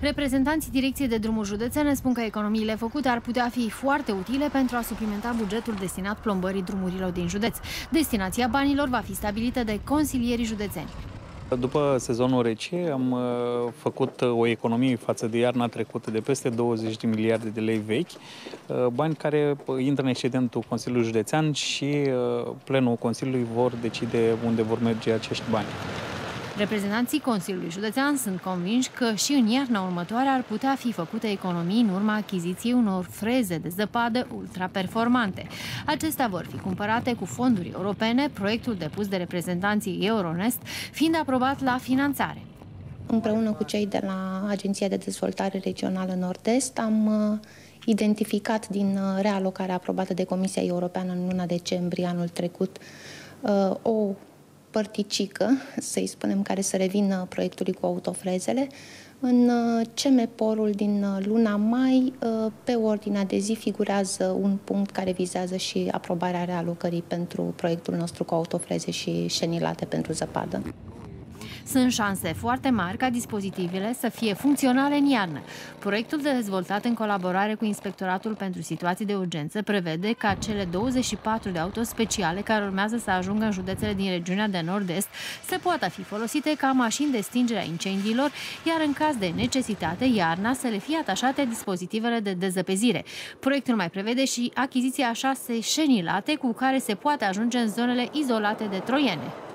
Reprezentanții Direcției de Drumuri Județene spun că economiile făcute ar putea fi foarte utile pentru a suplimenta bugetul destinat plombării drumurilor din județ. Destinația banilor va fi stabilită de consilierii județeni. După sezonul rece am uh, făcut uh, o economie față de iarna trecută de peste 20 de miliarde de lei vechi, uh, bani care intră în excedentul Consiliului Județean și plenul Consiliului vor decide unde vor merge acești bani. Reprezentanții Consiliului Județean sunt convinși că și în iarna următoare ar putea fi făcute economii în urma achiziției unor freze de zăpadă ultraperformante. Acestea vor fi cumpărate cu fonduri europene, proiectul depus de reprezentanții Euronest fiind aprobat la finanțare. Împreună cu cei de la Agenția de Dezvoltare Regională Nord-Est am uh, identificat din uh, realocarea aprobată de Comisia Europeană în luna decembrie anul trecut uh, o părticică, să-i spunem, care să revină proiectului cu autofrezele. În uh, CMPOR-ul din uh, luna mai, uh, pe ordinea de zi, figurează un punct care vizează și aprobarea realocării pentru proiectul nostru cu autofreze și șenilate pentru zăpadă. Sunt șanse foarte mari ca dispozitivele să fie funcționale în iarnă. Proiectul de dezvoltat în colaborare cu Inspectoratul pentru Situații de Urgență prevede ca cele 24 de auto speciale care urmează să ajungă în județele din regiunea de nord-est să poată fi folosite ca mașini de stingere a incendiilor, iar în caz de necesitate, iarna să le fie atașate dispozitivele de dezăpezire. Proiectul mai prevede și achiziția a șase șenilate cu care se poate ajunge în zonele izolate de troiene.